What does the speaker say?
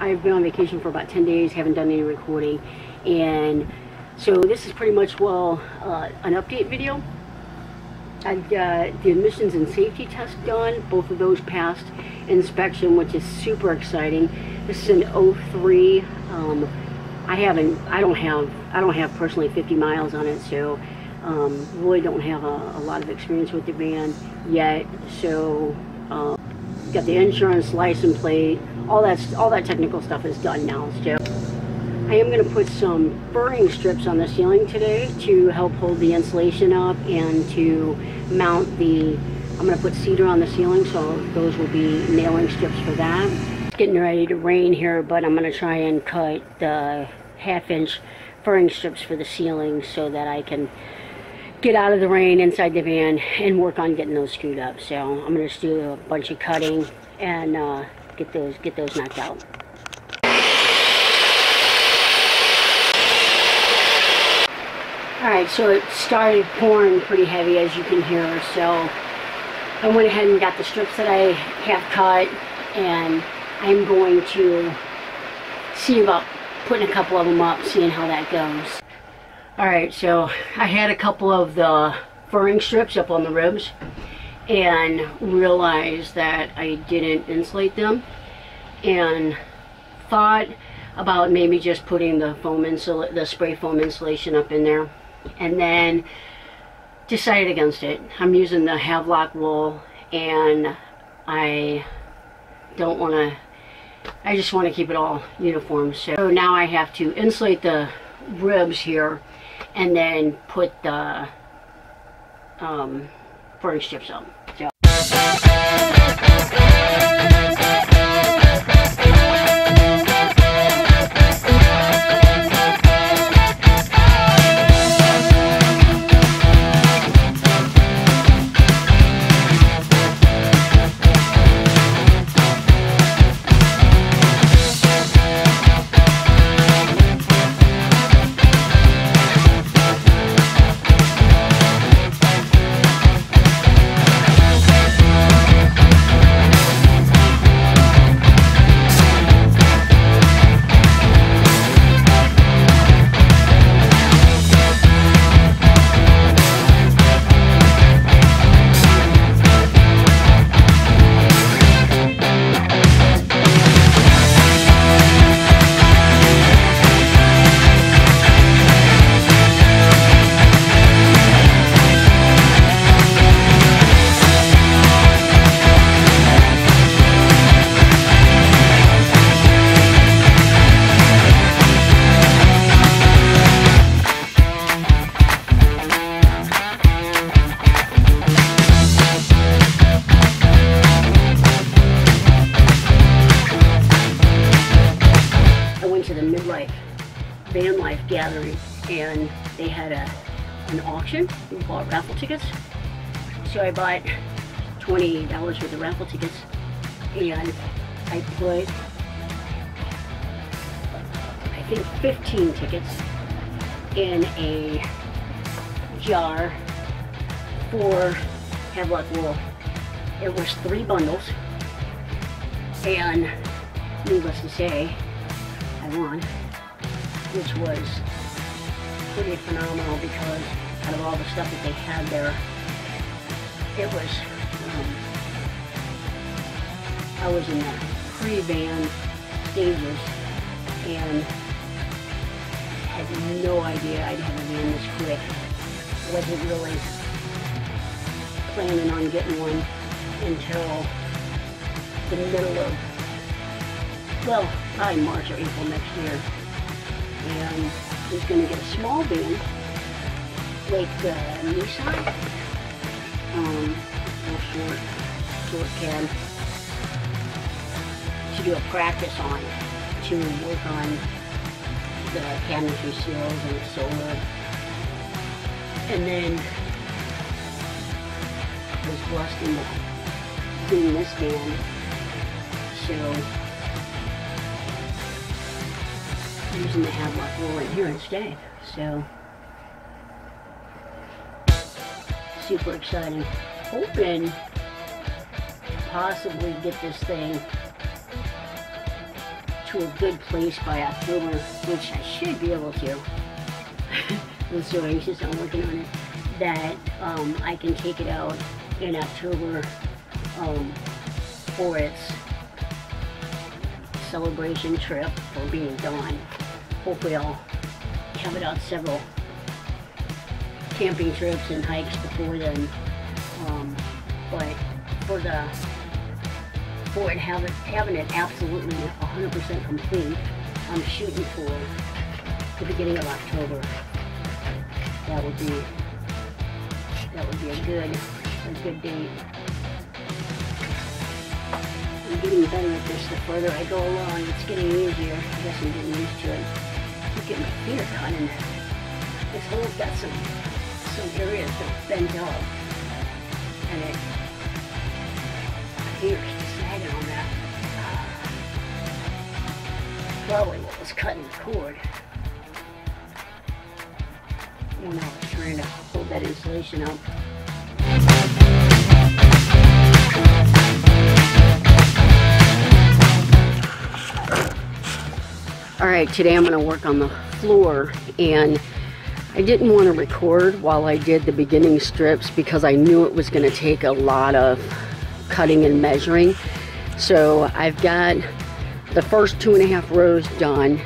I've been on vacation for about 10 days, haven't done any recording, and so this is pretty much, well, uh, an update video. I got the emissions and safety test done. Both of those passed inspection, which is super exciting. This is an 03. Um, I haven't, I don't have, I don't have personally 50 miles on it, so um, really don't have a, a, lot of experience with the van yet. So uh, got the insurance, license plate, all that, all that technical stuff is done now. So I am going to put some furring strips on the ceiling today to help hold the insulation up and to mount the, I'm going to put cedar on the ceiling so those will be nailing strips for that. It's getting ready to rain here but I'm going to try and cut the half inch furring strips for the ceiling so that I can get out of the rain inside the van and work on getting those screwed up. So I'm going to do a bunch of cutting and uh, get those get those knocked out. Alright, so it started pouring pretty heavy as you can hear, so I went ahead and got the strips that I have cut and I'm going to see about putting a couple of them up, seeing how that goes. Alright, so I had a couple of the furring strips up on the ribs and realized that I didn't insulate them and thought about maybe just putting the foam insul the spray foam insulation up in there and then decided against it. I'm using the Havelock wool and I don't want to I just want to keep it all uniform so now I have to insulate the ribs here and then put the um, furring strips on. Van life gathering and they had a an auction. We bought raffle tickets. So I bought $20 worth of raffle tickets and I put I think 15 tickets in a jar for Havelock wool. It was three bundles and needless to say I won which was pretty phenomenal because out of all the stuff that they had there, it was, um, I was in the pre-van stages and had no idea I'd have a van this quick. Wasn't really planning on getting one until the middle of, well, probably March or April next year and he's going to get a small van like the Nissan, um, short, short cab to do a practice on to work on the cabinetry seals and the solar. And then was blessed in doing this van. So using the Havelock wool in here instead. So, super excited. Hoping possibly get this thing to a good place by October, which I should be able to. I'm so anxious, I'm working on it, that um, I can take it out in October um, for its celebration trip for being done. Hopefully I'll have it out several camping trips and hikes before then. Um, but for the for it having, having it absolutely 100% complete, I'm shooting for the beginning of October. That would be that would be a good a good date. I'm getting better at this the further I go along. It's getting easier. I guess I'm getting used to it. At my feet are in of this hole's got some some areas that bend up. And it appears to snagging on that. Uh, Probably what was cutting the cord. When I was trying to hold that insulation up. All right, today I'm gonna work on the floor and I didn't want to record while I did the beginning strips because I knew it was going to take a lot of cutting and measuring. So I've got the first two and a half rows done